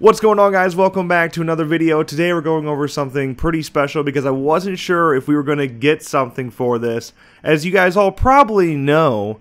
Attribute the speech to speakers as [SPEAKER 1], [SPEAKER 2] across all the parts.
[SPEAKER 1] What's going on guys? Welcome back to another video. Today we're going over something pretty special because I wasn't sure if we were going to get something for this. As you guys all probably know,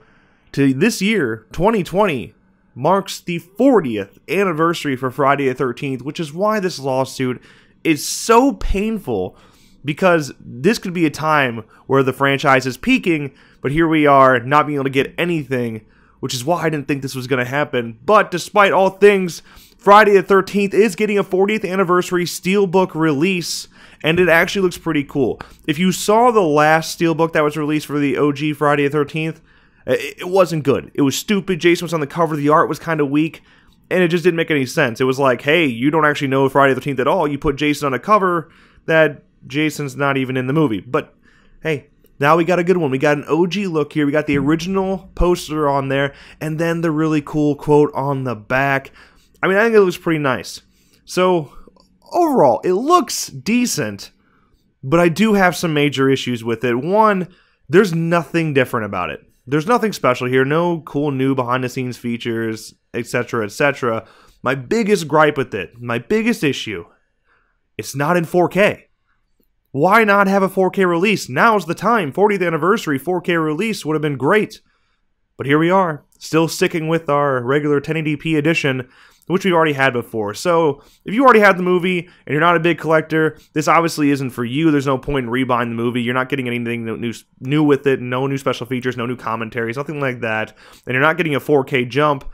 [SPEAKER 1] to this year, 2020, marks the 40th anniversary for Friday the 13th, which is why this lawsuit is so painful because this could be a time where the franchise is peaking, but here we are not being able to get anything, which is why I didn't think this was going to happen. But despite all things, Friday the 13th is getting a 40th anniversary Steelbook release, and it actually looks pretty cool. If you saw the last Steelbook that was released for the OG Friday the 13th, it wasn't good. It was stupid. Jason was on the cover, the art was kind of weak, and it just didn't make any sense. It was like, hey, you don't actually know Friday the 13th at all. You put Jason on a cover that Jason's not even in the movie. But hey, now we got a good one. We got an OG look here. We got the original poster on there, and then the really cool quote on the back. I mean, I think it looks pretty nice. So, overall, it looks decent, but I do have some major issues with it. One, there's nothing different about it. There's nothing special here, no cool new behind the scenes features, etc., etc. My biggest gripe with it, my biggest issue, it's not in 4K. Why not have a 4K release? Now's the time. 40th anniversary 4K release would have been great. But here we are, still sticking with our regular 1080p edition which we've already had before. So if you already had the movie and you're not a big collector, this obviously isn't for you. There's no point in rebuying the movie. You're not getting anything new new with it. No new special features, no new commentaries, nothing like that. And you're not getting a 4K jump.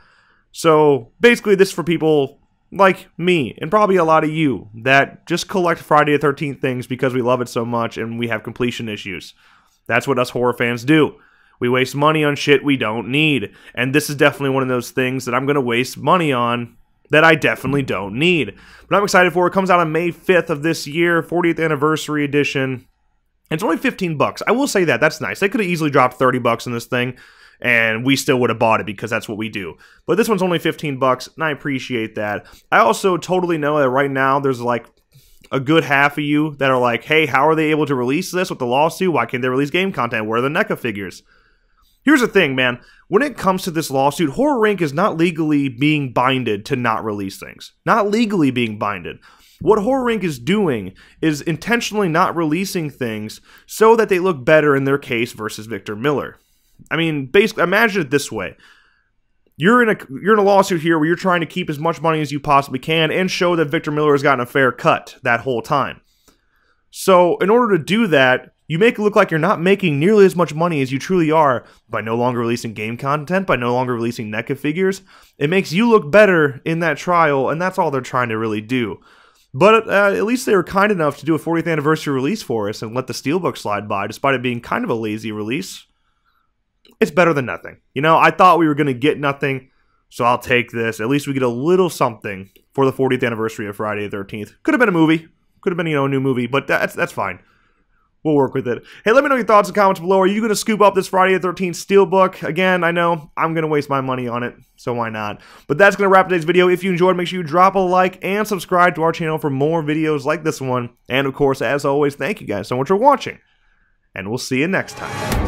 [SPEAKER 1] So basically, this is for people like me and probably a lot of you that just collect Friday the 13th things because we love it so much and we have completion issues. That's what us horror fans do. We waste money on shit we don't need. And this is definitely one of those things that I'm going to waste money on that I definitely don't need. But I'm excited for it. comes out on May 5th of this year, 40th anniversary edition. It's only 15 bucks. I will say that. That's nice. They could have easily dropped 30 bucks in this thing and we still would have bought it because that's what we do. But this one's only 15 bucks and I appreciate that. I also totally know that right now there's like a good half of you that are like, "Hey, how are they able to release this with the lawsuit? Why can't they release game content? Where are the NECA figures?" Here's the thing, man. When it comes to this lawsuit, Horror Inc. is not legally being binded to not release things. Not legally being binded. What Horror Inc. is doing is intentionally not releasing things so that they look better in their case versus Victor Miller. I mean, basically, imagine it this way. You're in a you're in a lawsuit here where you're trying to keep as much money as you possibly can and show that Victor Miller has gotten a fair cut that whole time. So, in order to do that, you make it look like you're not making nearly as much money as you truly are by no longer releasing game content, by no longer releasing NECA figures. It makes you look better in that trial, and that's all they're trying to really do. But uh, at least they were kind enough to do a 40th anniversary release for us and let the Steelbook slide by, despite it being kind of a lazy release. It's better than nothing. You know, I thought we were going to get nothing, so I'll take this. At least we get a little something for the 40th anniversary of Friday the 13th. Could have been a movie. Could have been, you know, a new movie, but that's, that's fine. We'll work with it. Hey, let me know your thoughts and comments below. Are you going to scoop up this Friday the 13th Steelbook? Again, I know I'm going to waste my money on it, so why not? But that's going to wrap today's video. If you enjoyed, make sure you drop a like and subscribe to our channel for more videos like this one. And of course, as always, thank you guys so much for watching. And we'll see you next time.